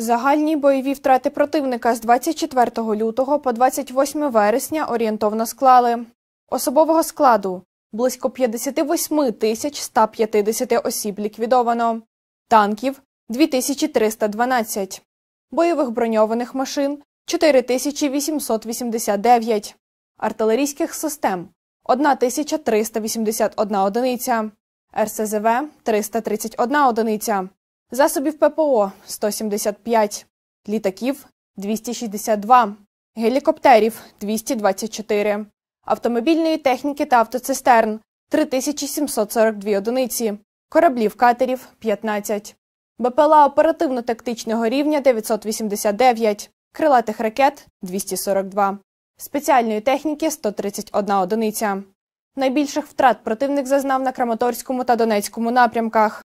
Загальні бойові втрати противника з 24 лютого по 28 вересня орієнтовно склали. Особового складу близько 58 тисяч 150 осіб ліквідовано, танків 2312, бойових броньованих машин 4889, артилерійських систем 1381 одиниця, РСЗВ 331 одиниця, засобів ППО 175, літаків 262, гелікоптерів 224, автомобільної техніки та автоцистерн 3742 одиниці, кораблів катерів 15, БПЛА оперативно-тактичного рівня 989, крилатих ракет 242, спеціальної техніки 131 одиниця. Найбільших втрат противник зазнав на Краматорському та Донецькому напрямках.